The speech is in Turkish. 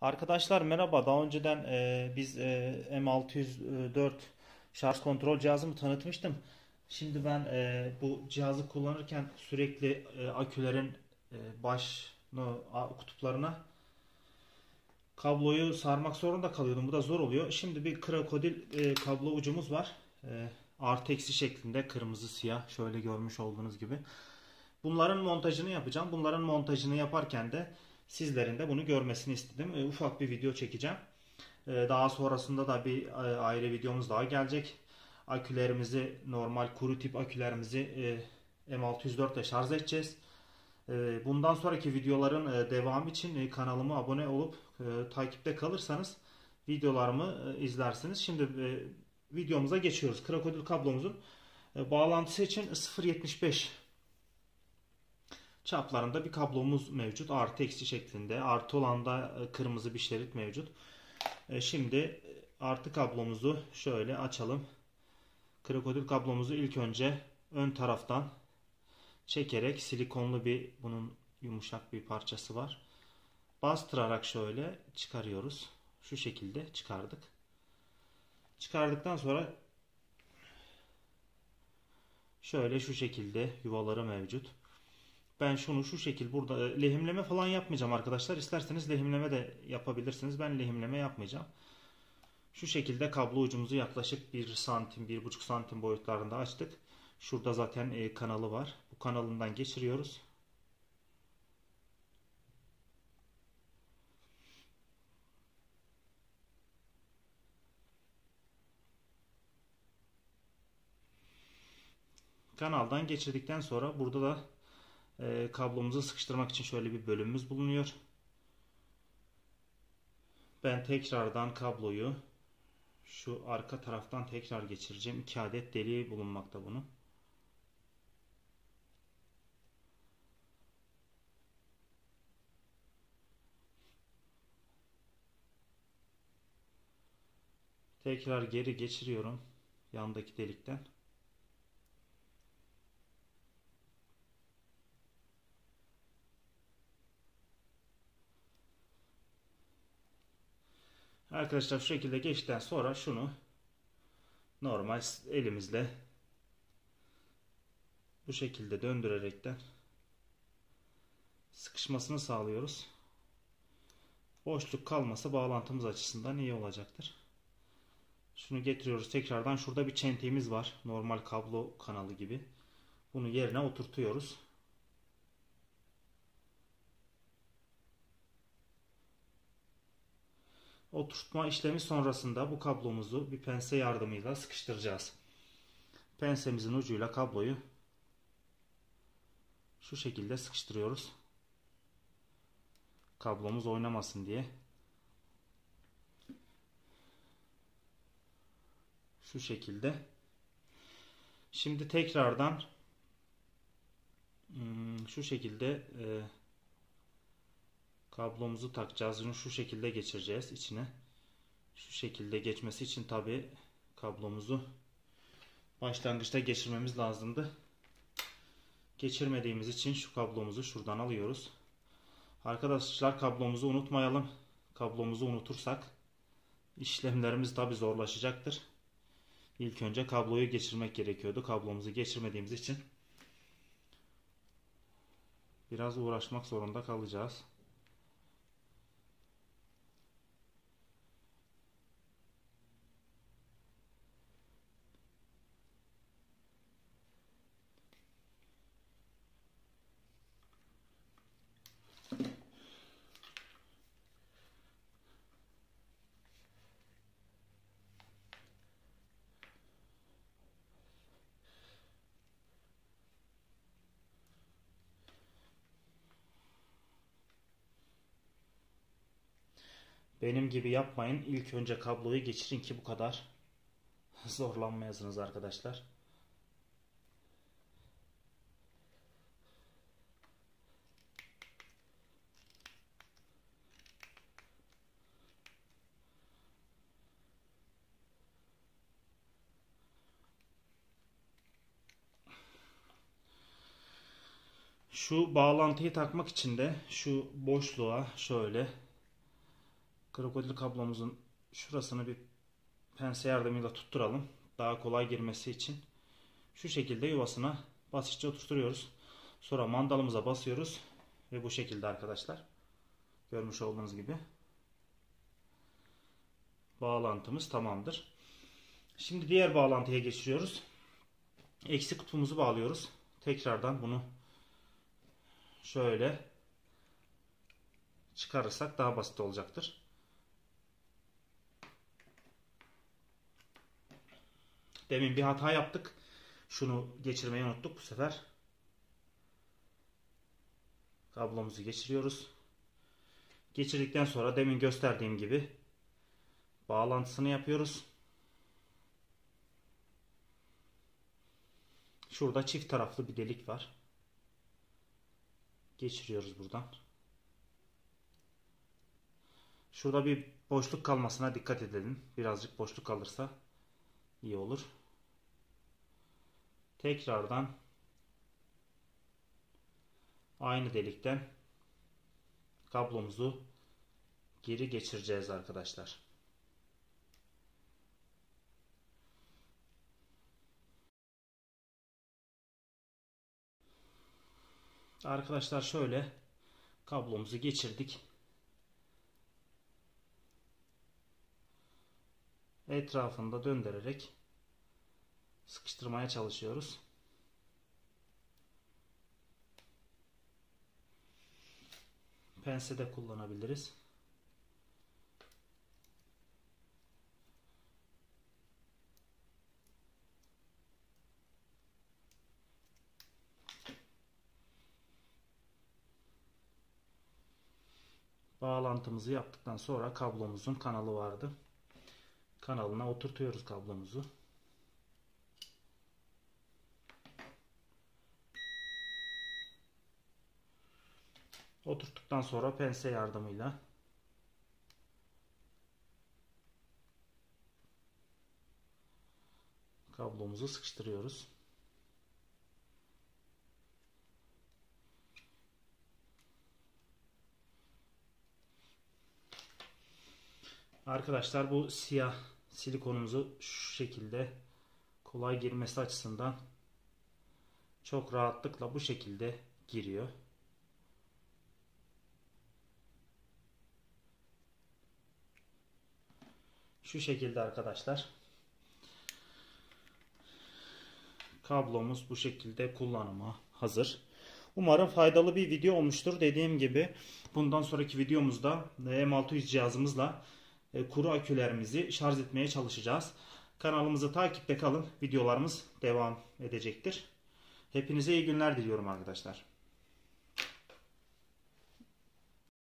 Arkadaşlar merhaba. Daha önceden e, biz e, M604 şarj kontrol cihazımı tanıtmıştım. Şimdi ben e, bu cihazı kullanırken sürekli e, akülerin e, baş kutuplarına kabloyu sarmak zorunda kalıyordum. Bu da zor oluyor. Şimdi bir krokodil e, kablo ucumuz var. E, artı eksi şeklinde kırmızı siyah şöyle görmüş olduğunuz gibi. Bunların montajını yapacağım. Bunların montajını yaparken de sizlerin de bunu görmesini istedim. E, ufak bir video çekeceğim. E, daha sonrasında da bir e, ayrı videomuz daha gelecek. Akülerimizi normal kuru tip akülerimizi e, M604 ile şarj edeceğiz. E, bundan sonraki videoların e, devamı için e, kanalıma abone olup e, takipte kalırsanız videolarımı e, izlersiniz. Şimdi e, videomuza geçiyoruz. Krokodil kablomuzun e, bağlantısı için 0.75 çaplarında bir kablomuz mevcut. Artı eksi şeklinde. Artı olanda e, kırmızı bir şerit mevcut. E, Şimdi e, artı kablomuzu şöyle açalım. Krokodil kablomuzu ilk önce ön taraftan çekerek silikonlu bir bunun yumuşak bir parçası var. Bastırarak şöyle çıkarıyoruz. Şu şekilde çıkardık. Çıkardıktan sonra şöyle şu şekilde yuvaları mevcut. Ben şunu şu şekil burada e, lehimleme falan yapmayacağım arkadaşlar. İsterseniz lehimleme de yapabilirsiniz. Ben lehimleme yapmayacağım. Şu şekilde kablo ucumuzu yaklaşık 1 santim, 1,5 santim boyutlarında açtık. Şurada zaten e, kanalı var. Bu kanalından geçiriyoruz. Kanaldan geçirdikten sonra burada da e, kablomuzu sıkıştırmak için şöyle bir bölümümüz bulunuyor. Ben tekrardan kabloyu şu arka taraftan tekrar geçireceğim. 2 adet deliği bulunmakta bunun. Tekrar geri geçiriyorum yandaki delikten. Arkadaşlar şu şekilde geçtikten sonra şunu normal elimizle bu şekilde döndürerekten sıkışmasını sağlıyoruz. Boşluk kalması bağlantımız açısından iyi olacaktır. Şunu getiriyoruz tekrardan. Şurada bir çentiğimiz var. Normal kablo kanalı gibi. Bunu yerine oturtuyoruz. Oturtma işlemi sonrasında bu kablomuzu bir pense yardımıyla sıkıştıracağız. Pensemizin ucuyla kabloyu şu şekilde sıkıştırıyoruz. Kablomuz oynamasın diye. Şu şekilde. Şimdi tekrardan hmm, şu şekilde e, kablomuzu takacağız. Bunu şu şekilde geçireceğiz içine. Şu şekilde geçmesi için tabi kablomuzu başlangıçta geçirmemiz lazımdı. Geçirmediğimiz için şu kablomuzu şuradan alıyoruz. Arkadaşlar kablomuzu unutmayalım. Kablomuzu unutursak işlemlerimiz tabi zorlaşacaktır. İlk önce kabloyu geçirmek gerekiyordu. Kablomuzu geçirmediğimiz için biraz uğraşmak zorunda kalacağız. Benim gibi yapmayın. İlk önce kabloyu geçirin ki bu kadar zorlanmayasınız arkadaşlar. Şu bağlantıyı takmak için de şu boşluğa şöyle Krokodil kablomuzun şurasını bir pense yardımıyla tutturalım. Daha kolay girmesi için. Şu şekilde yuvasına basitçe oturtuyoruz. Sonra mandalımıza basıyoruz. Ve bu şekilde arkadaşlar. Görmüş olduğunuz gibi. Bağlantımız tamamdır. Şimdi diğer bağlantıya geçiyoruz. Eksi kutbumuzu bağlıyoruz. Tekrardan bunu şöyle çıkarırsak daha basit olacaktır. Demin bir hata yaptık. Şunu geçirmeyi unuttuk bu sefer. Kablomuzu geçiriyoruz. Geçirdikten sonra demin gösterdiğim gibi bağlantısını yapıyoruz. Şurada çift taraflı bir delik var. Geçiriyoruz buradan. Şurada bir boşluk kalmasına dikkat edelim. Birazcık boşluk kalırsa iyi olur. Tekrardan aynı delikten kablomuzu geri geçireceğiz arkadaşlar. Arkadaşlar şöyle kablomuzu geçirdik. Etrafında döndürerek sıkıştırmaya çalışıyoruz. Pense de kullanabiliriz. Bağlantımızı yaptıktan sonra kablomuzun kanalı vardı. Kanalına oturtuyoruz kablomuzu. Oturttuktan sonra pense yardımıyla kablomuzu sıkıştırıyoruz. Arkadaşlar bu siyah silikonumuzu şu şekilde kolay girmesi açısından çok rahatlıkla bu şekilde giriyor. Şu şekilde arkadaşlar. Kablomuz bu şekilde kullanıma hazır. Umarım faydalı bir video olmuştur. Dediğim gibi bundan sonraki videomuzda M600 cihazımızla e, kuru akülerimizi şarj etmeye çalışacağız. Kanalımızı takipte kalın. Videolarımız devam edecektir. Hepinize iyi günler diliyorum arkadaşlar.